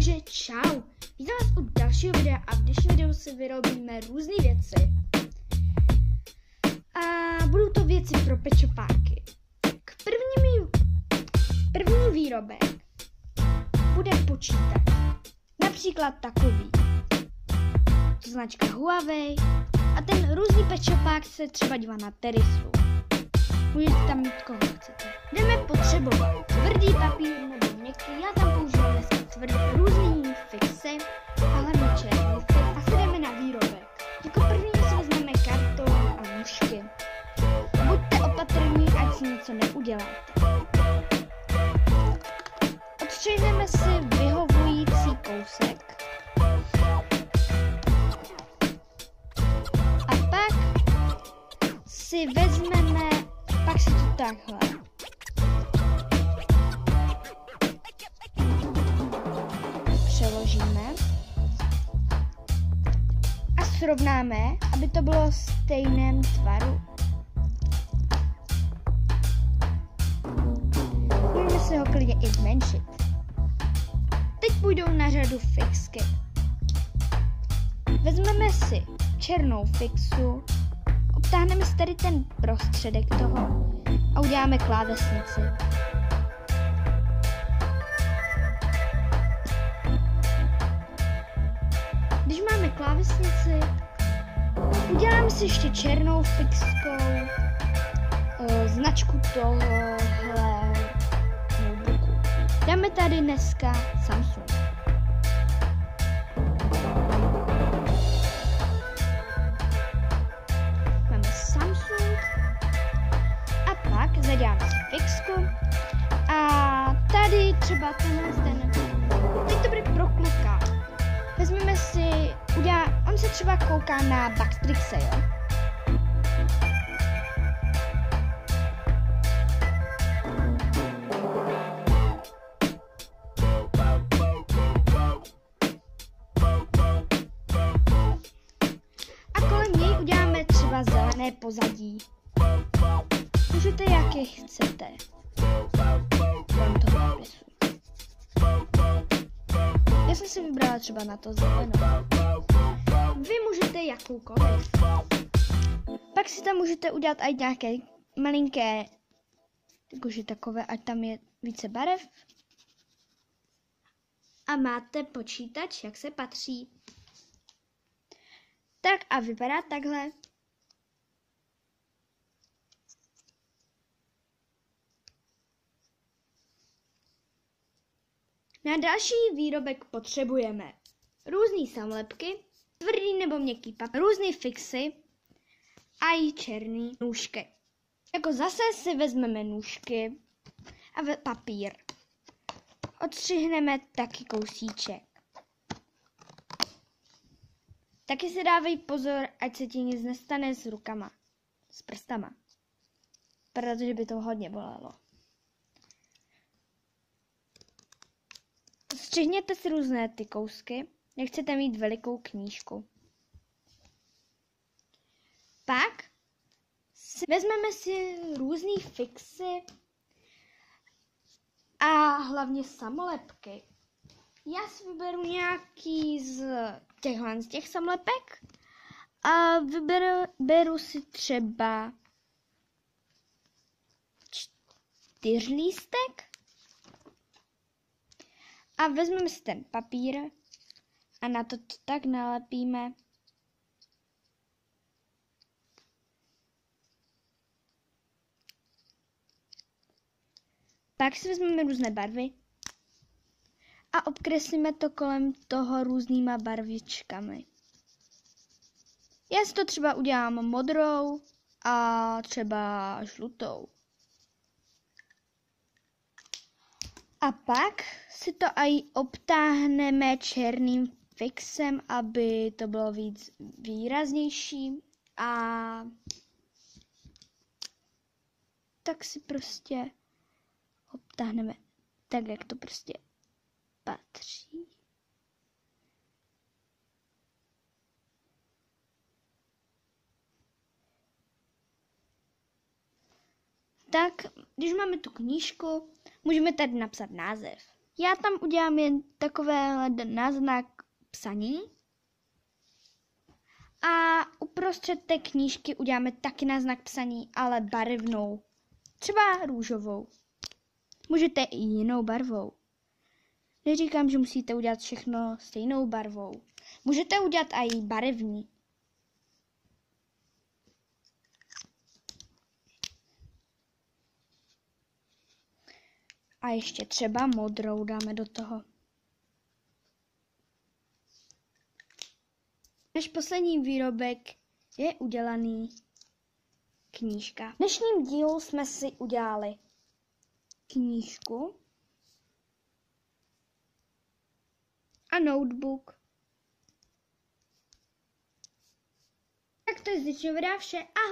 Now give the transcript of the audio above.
Takže čau, vítám vás u dalšího videa a v dnešním videu si vyrobíme různé věci. A budou to věci pro pečopáky. K první, první výrobek bude počítač. Například takový. To značka Huawei. A ten různý pečopák se třeba dívá na Terisu. Můžete tam mít koho chcete. Jdeme potřebovat tvrdý papír nebo měkký. Já tam použiju tvrdý různý fixy a hlavně a jdeme na výrobek. Jako první si vezmeme karton a nůžky. Buďte opatrní, ať si něco neuděláte. Odstřihneme si vyhovující kousek. A pak si vezmeme pak si to takhle. Přeložíme. A srovnáme, aby to bylo stejném tvaru. Můžeme si ho klidně i zmenšit. Teď půjdou na řadu fixky. Vezmeme si černou fixu, Obtáhneme si tady ten prostředek toho a uděláme klávesnici. Klávesnici, uděláme si ještě černou fixkou uh, značku tohohle notebooku. Dáme tady dneska Samsung. zaděláme fixku a tady třeba tenhle ten, teď to bude pro kluka. Se třeba kouká na Backstrixe, jo? A kolem něj uděláme třeba zelené pozadí. Můžete jaké chcete. Já jsem si vybrala třeba na to zelenou. Vy můžete jakoukoliv. Pak si tam můžete udělat i nějaké malinké, jakože takové, ať tam je více barev. A máte počítač, jak se patří. Tak a vypadá takhle. Na další výrobek potřebujeme různé samlepky, tvrdý nebo měkký papír, různé fixy a i černý nůžky. Jako zase si vezmeme nůžky a papír. Odstřihneme taky kousíček. Taky si dávej pozor, ať se ti nic nestane s rukama, s prstama. Protože by to hodně bolelo. Střihněte si různé ty kousky, jak chcete mít velikou knížku. Pak si, vezmeme si různé fixy a hlavně samolepky. Já si vyberu nějaký z těchhle z těch samolepek a vyberu beru si třeba čtyřlístek a vezmeme si ten papír a na to tak nalepíme. Pak si vezmeme různé barvy a obkreslíme to kolem toho různýma barvičkami. Já si to třeba udělám modrou a třeba žlutou. A pak si to aj obtáhneme černým fixem, aby to bylo víc výraznější a tak si prostě obtáhneme tak, jak to prostě patří. Tak, když máme tu knížku, můžeme tady napsat název. Já tam udělám jen takové náznak psaní. A uprostřed té knížky uděláme taky náznak psaní, ale barevnou. Třeba růžovou. Můžete i jinou barvou. Neříkám, že musíte udělat všechno stejnou barvou. Můžete udělat i barevní. A ještě třeba modrou dáme do toho. Náš poslední výrobek je udělaný knížka. V dnešním dílu jsme si udělali knížku a notebook. Tak to je z dnešního videa vše. Ahoj!